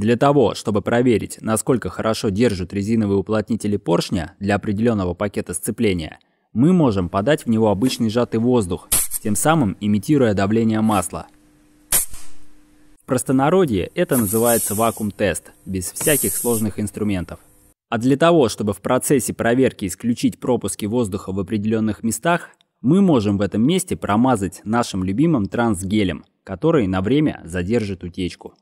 Для того, чтобы проверить, насколько хорошо держат резиновые уплотнители поршня для определенного пакета сцепления, мы можем подать в него обычный сжатый воздух, тем самым имитируя давление масла. В простонародье это называется вакуум-тест, без всяких сложных инструментов. А для того, чтобы в процессе проверки исключить пропуски воздуха в определенных местах, мы можем в этом месте промазать нашим любимым трансгелем, который на время задержит утечку.